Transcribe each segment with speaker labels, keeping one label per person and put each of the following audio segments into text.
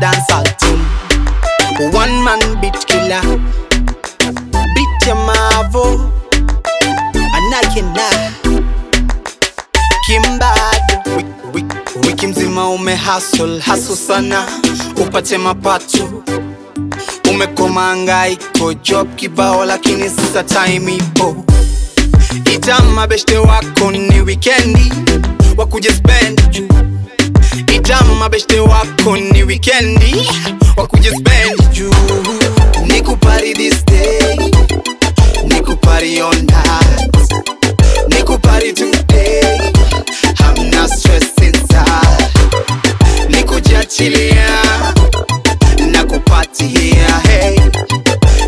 Speaker 1: dance all team. One man bitch killer, bitch ya mavo, anakina. Kimbado wiki, wiki mzima ume hustle hustle sana. Upate mapato. Umekoma angaiko job kibao lakini sasa time ipo. Ita mabeshte wako ni weekendi, wakuje spend. juu ita mabeshte wako ni wikendi wakuje spend juu nikupari this day. Nikupari on that. Nikupari today. Hamna stress inside nikujachilia na kupatia hey.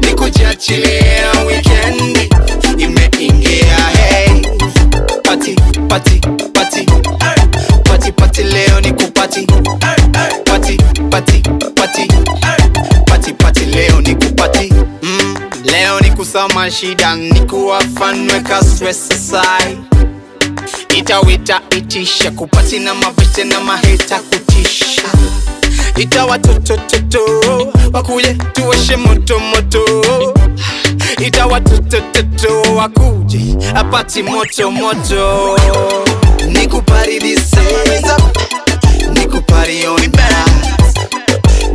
Speaker 1: Nikujachilia weekend imeingia hey. Pati pati pati pati pati nikupati pati pati pati pati leo leo nikupati mm, leo ni kusama shida nikuwafanweka stress aside. Itawita itisha kupati na mavete na maheta kutisha. Ita watotototo wakuje tuweshe moto moto. Ita wakuje apati moto moto. Nikupari dise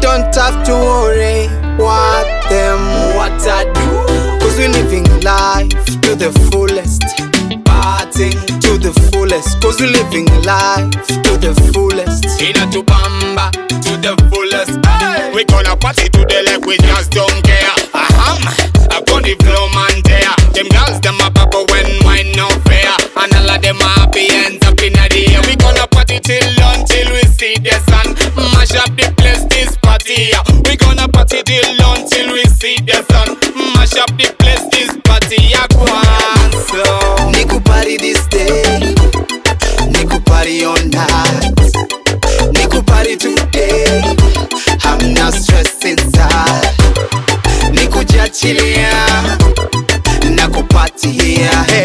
Speaker 1: don't have to worry what them what I do. Cause we living life to the fullest. Partying to the fullest. Cause we living life to the fullest. Inatubamba to the fullest. Hey! we gonna party today like we just don't care. Aham upon the floor man there. Them girls them a bubble up the place this party we gonna party till until we see the sun. Mash up the place this party on so. Nikupari this day. Nikupari on niku nikupari today. Hamna stress inside nikujachilia na kupatia hey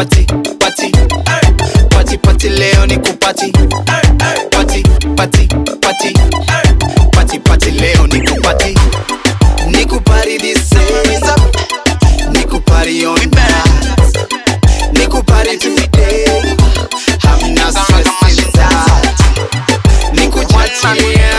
Speaker 1: pati pati pati pati leo ni kupati. Pati pati pati pati pati leo ni kupati. Ni kupari kuparidiseza ni kupari on bera ni kupari today hamna stress inside ni kujachilia